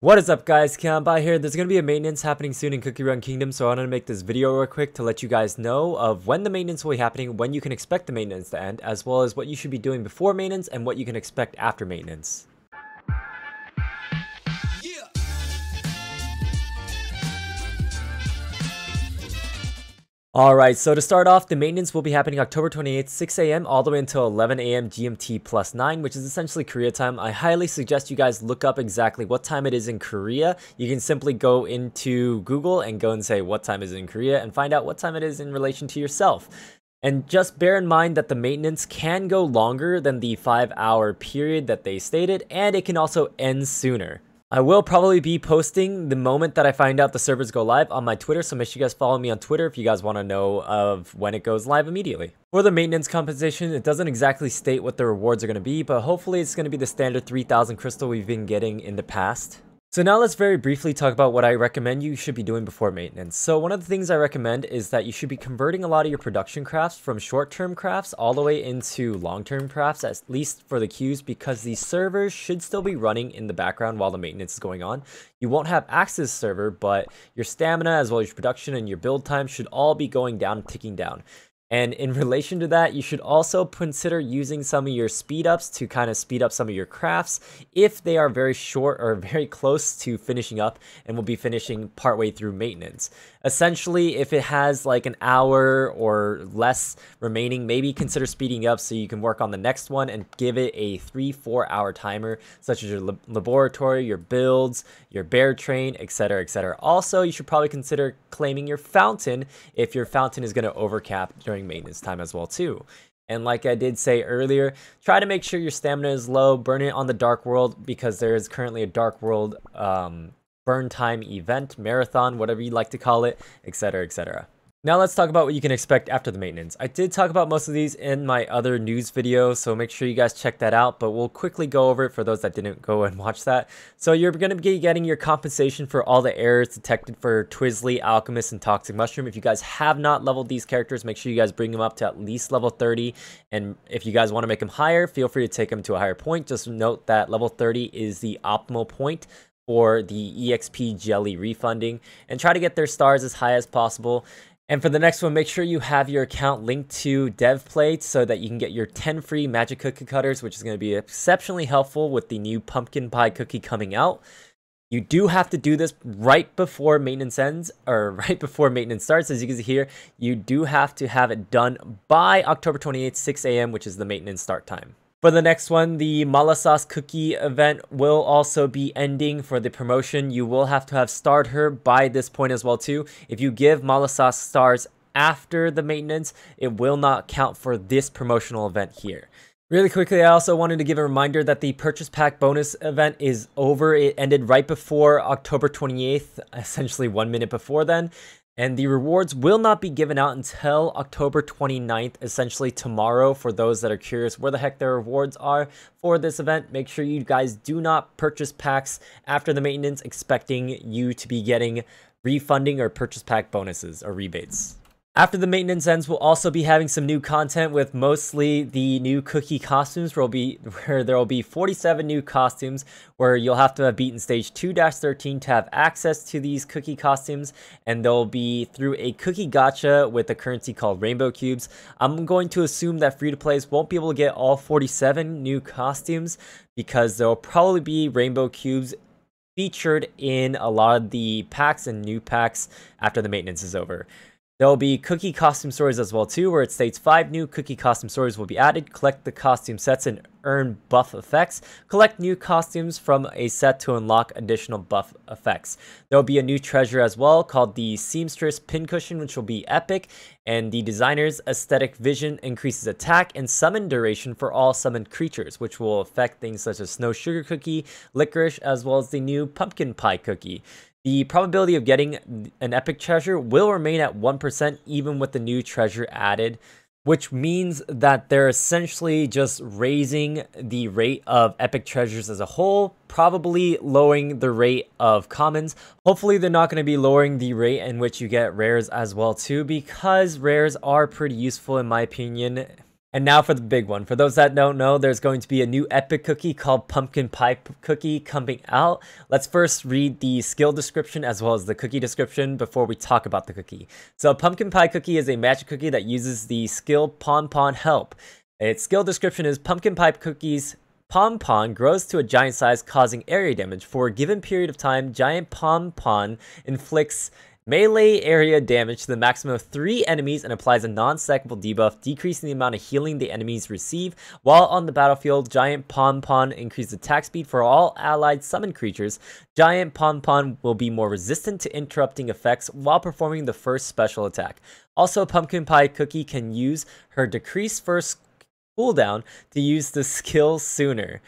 What is up guys, Pie here. There's going to be a maintenance happening soon in Cookie Run Kingdom, so I wanted to make this video real quick to let you guys know of when the maintenance will be happening, when you can expect the maintenance to end, as well as what you should be doing before maintenance and what you can expect after maintenance. Alright, so to start off, the maintenance will be happening October 28th, 6 a.m. all the way until 11 a.m. GMT plus 9, which is essentially Korea time. I highly suggest you guys look up exactly what time it is in Korea. You can simply go into Google and go and say what time is in Korea and find out what time it is in relation to yourself. And just bear in mind that the maintenance can go longer than the 5 hour period that they stated, and it can also end sooner. I will probably be posting the moment that I find out the servers go live on my Twitter, so make sure you guys follow me on Twitter if you guys want to know of when it goes live immediately. For the maintenance compensation, it doesn't exactly state what the rewards are going to be, but hopefully it's going to be the standard 3000 crystal we've been getting in the past. So now let's very briefly talk about what I recommend you should be doing before maintenance. So one of the things I recommend is that you should be converting a lot of your production crafts from short-term crafts all the way into long-term crafts, at least for the queues, because these servers should still be running in the background while the maintenance is going on. You won't have access server, but your stamina as well as your production and your build time should all be going down, ticking down. And in relation to that, you should also consider using some of your speed ups to kind of speed up some of your crafts if they are very short or very close to finishing up and will be finishing partway through maintenance. Essentially, if it has like an hour or less remaining, maybe consider speeding up so you can work on the next one and give it a three, four hour timer, such as your laboratory, your builds, your bear train, etc., etc. Also, you should probably consider claiming your fountain if your fountain is going to overcap during maintenance time as well too. And like I did say earlier, try to make sure your stamina is low. Burn it on the Dark World because there is currently a Dark World um, burn time event, marathon, whatever you like to call it, etc., etc. Now let's talk about what you can expect after the maintenance. I did talk about most of these in my other news video, so make sure you guys check that out, but we'll quickly go over it for those that didn't go and watch that. So you're going to be getting your compensation for all the errors detected for Twizzly, Alchemyst, and Toxic Mushroom. If you guys have not leveled these characters, make sure you guys bring them up to at least level 30, and if you guys want to make them higher, feel free to take them to a higher point. Just note that level 30 is the optimal point for the EXP jelly refunding and try to get their stars as high as possible. And for the next one, make sure you have your account linked to Devplay so that you can get your 10 free magic cookie cutters, which is going to be exceptionally helpful with the new pumpkin pie cookie coming out. You do have to do this right before maintenance ends, or right before maintenance starts. As you can see here, you do have to have it done by October 28th, 6 a.m., which is the maintenance start time. For the next one, the Mala Sauce Cookie event will also be ending for the promotion. You will have to have starred her by this point as well too. If you give Mala Sauce stars after the maintenance, it will not count for this promotional event here. Really quickly, I also wanted to give a reminder that the purchase pack bonus event is over. It ended right before October 28th, essentially one minute before then. And the rewards will not be given out until October 29th, essentially tomorrow. For those that are curious where the heck their rewards are for this event, make sure you guys do not purchase packs after the maintenance, expecting you to be getting refunding or purchase pack bonuses or rebates. After the maintenance ends, we'll also be having some new content with mostly the new cookie costumes where, be, where there will be 47 new costumes where you'll have to have beaten stage 2-13 to have access to these cookie costumes and they'll be through a cookie gacha with a currency called rainbow cubes. I'm going to assume that free-to-plays won't be able to get all 47 new costumes because there'll probably be rainbow cubes featured in a lot of the packs and new packs after the maintenance is over. There will be cookie costume stories as well too, where it states five new cookie costume stories will be added. Collect the costume sets and earn buff effects. Collect new costumes from a set to unlock additional buff effects. There will be a new treasure as well called the Seamstress Pincushion, which will be epic. And the designer's aesthetic vision increases attack and summon duration for all summoned creatures, which will affect things such as Snow Sugar Cookie, Licorice, as well as the new Pumpkin Pie Cookie. The probability of getting an epic treasure will remain at 1% even with the new treasure added, which means that they're essentially just raising the rate of epic treasures as a whole, probably lowering the rate of commons. Hopefully they're not going to be lowering the rate in which you get rares as well too, because rares are pretty useful in my opinion And now for the big one. For those that don't know, there's going to be a new epic cookie called Pumpkin Pie Cookie coming out. Let's first read the skill description as well as the cookie description before we talk about the cookie. So Pumpkin Pie Cookie is a magic cookie that uses the skill Pon Pon Help. Its skill description is Pumpkin Pie Cookie's Pom Pon grows to a giant size causing area damage. For a given period of time, Giant Pom Pon inflicts melee area damage to the maximum of 3 enemies and applies a non-stackable debuff, decreasing the amount of healing the enemies receive. While on the battlefield, Giant Pom Pon increases attack speed for all allied summon creatures. Giant Pom Pon will be more resistant to interrupting effects while performing the first special attack. Also, Pumpkin Pie Cookie can use her decreased first cooldown to use the skill sooner.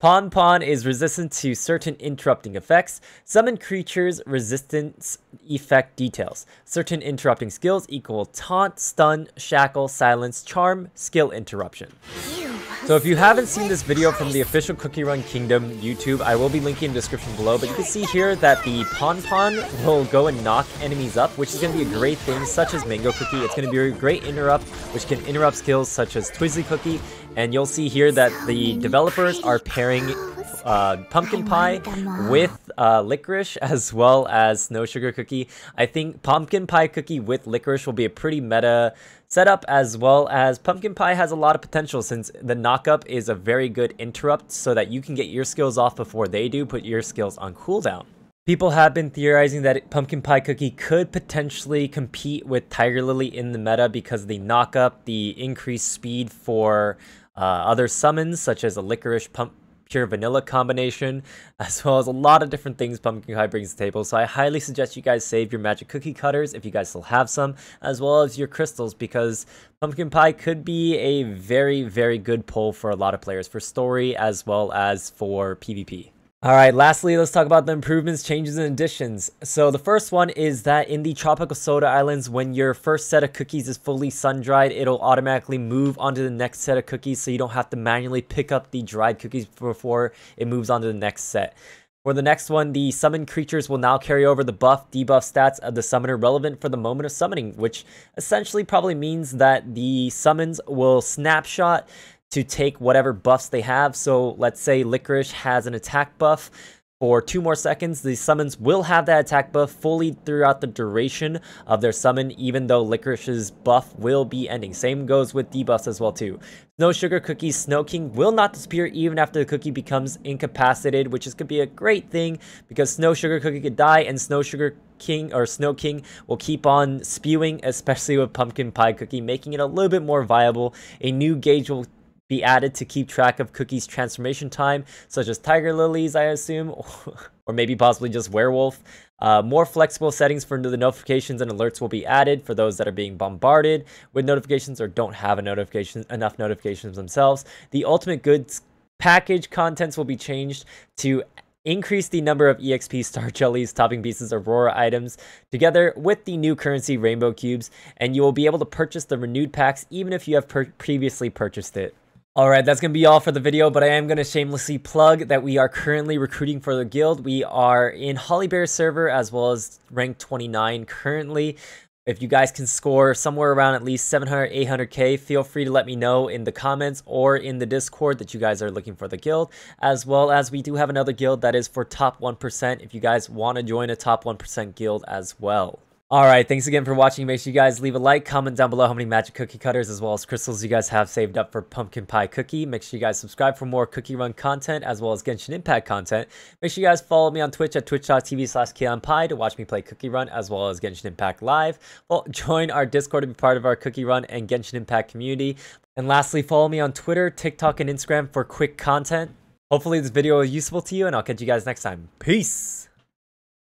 Pon Pon is resistant to certain interrupting effects. Summon creatures resistance effect details. Certain interrupting skills equal taunt, stun, shackle, silence, charm, skill interruption. So if you haven't seen this video from the official Cookie Run Kingdom YouTube, I will be linking in the description below, but you can see here that the Pon Pon will go and knock enemies up, which is going to be a great thing, such as Mango Cookie. It's going to be a great interrupt, which can interrupt skills such as Twizzly Cookie, and you'll see here that the developers are pairing uh, pumpkin pie with uh, licorice as well as snow sugar cookie. I think pumpkin pie cookie with licorice will be a pretty meta setup as well as pumpkin pie has a lot of potential since the knockup is a very good interrupt so that you can get your skills off before they do, put your skills on cooldown. People have been theorizing that Pumpkin Pie Cookie could potentially compete with Tiger Lily in the meta because the knockup, the increased speed for uh, other summons such as a Licorice Pump pure vanilla combination, as well as a lot of different things Pumpkin Pie brings to the table. So I highly suggest you guys save your magic cookie cutters if you guys still have some, as well as your crystals, because Pumpkin Pie could be a very, very good pull for a lot of players, for story as well as for PvP. All right, lastly, let's talk about the improvements, changes, and additions. So the first one is that in the Tropical Soda Islands, when your first set of cookies is fully sun-dried, it'll automatically move onto the next set of cookies, so you don't have to manually pick up the dried cookies before it moves on to the next set. For the next one, the summoned creatures will now carry over the buff, debuff stats of the summoner relevant for the moment of summoning, which essentially probably means that the summons will snapshot to take whatever buffs they have. So let's say Licorice has an attack buff for two more seconds. The summons will have that attack buff fully throughout the duration of their summon, even though Licorice's buff will be ending. Same goes with debuffs as well too. Snow Sugar Cookie's Snow King will not disappear even after the cookie becomes incapacitated, which is going to be a great thing because Snow Sugar Cookie could die and Snow Sugar King or Snow King will keep on spewing, especially with Pumpkin Pie Cookie, making it a little bit more viable. A new gauge will be added to keep track of Cookie's transformation time, such as Tiger Lilies, I assume, or maybe possibly just Werewolf. Uh, more flexible settings for the notifications and alerts will be added for those that are being bombarded with notifications or don't have a notification enough notifications themselves. The Ultimate Goods package contents will be changed to increase the number of EXP Star Jellies, topping pieces, Aurora items, together with the new currency Rainbow Cubes, and you will be able to purchase the renewed packs even if you have previously purchased it. Alright, that's going to be all for the video, but I am going to shamelessly plug that we are currently recruiting for the guild. We are in Hollyberry server as well as rank 29 currently. If you guys can score somewhere around at least 700, 800k, feel free to let me know in the comments or in the Discord that you guys are looking for the guild. As well as we do have another guild that is for top 1% if you guys want to join a top 1% guild as well. Alright, thanks again for watching. Make sure you guys leave a like, comment down below how many magic cookie cutters as well as crystals you guys have saved up for Pumpkin Pie Cookie. Make sure you guys subscribe for more Cookie Run content as well as Genshin Impact content. Make sure you guys follow me on Twitch at twitch.tv slash Pie to watch me play Cookie Run as well as Genshin Impact Live. Well, join our Discord to be part of our Cookie Run and Genshin Impact community. And lastly, follow me on Twitter, TikTok, and Instagram for quick content. Hopefully this video was useful to you and I'll catch you guys next time. Peace!